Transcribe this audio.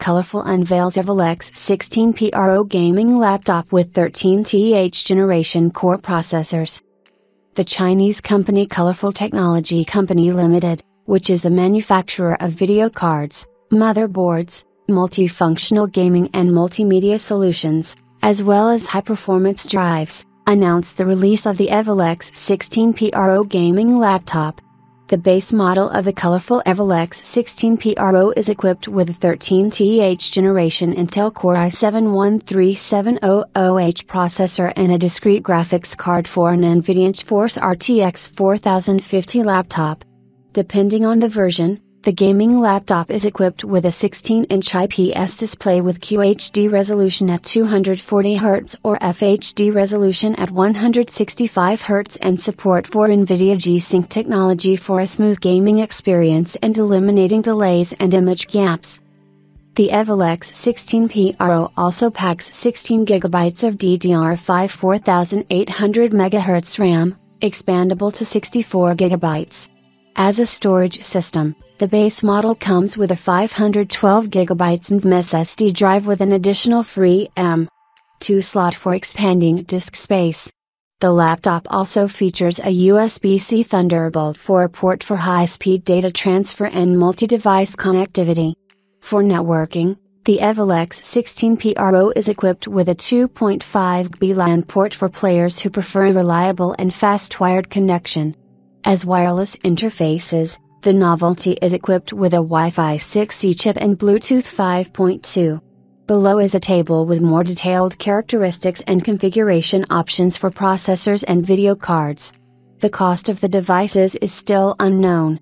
Colorful unveils EVOL X16 PRO gaming laptop with 13th generation core processors. The Chinese company Colorful Technology Company Limited, which is the manufacturer of video cards, motherboards, multifunctional gaming and multimedia solutions, as well as high performance drives, announced the release of the EVOL X16 PRO gaming laptop. The base model of the colorful EVOL X16 PRO is equipped with a 13th generation Intel Core i7-13700H processor and a discrete graphics card for an NVIDIA GeForce RTX 4050 laptop. Depending on the version, the gaming laptop is equipped with a 16-inch IPS display with QHD resolution at 240Hz or FHD resolution at 165Hz and support for NVIDIA G-Sync technology for a smooth gaming experience and eliminating delays and image gaps. The EVOL X16 PRO also packs 16GB of DDR5 4800 MHz RAM, expandable to 64GB. As a storage system, the base model comes with a 512GB NVMe SSD drive with an additional free M2 slot for expanding disk space. The laptop also features a USB-C Thunderbolt 4 port for high-speed data transfer and multi-device connectivity. For networking, the EVOL X16 PRO is equipped with a 2.5 GB LAN port for players who prefer a reliable and fast wired connection. As wireless interfaces, the novelty is equipped with a Wi-Fi 6E chip and Bluetooth 5.2. Below is a table with more detailed characteristics and configuration options for processors and video cards. The cost of the devices is still unknown,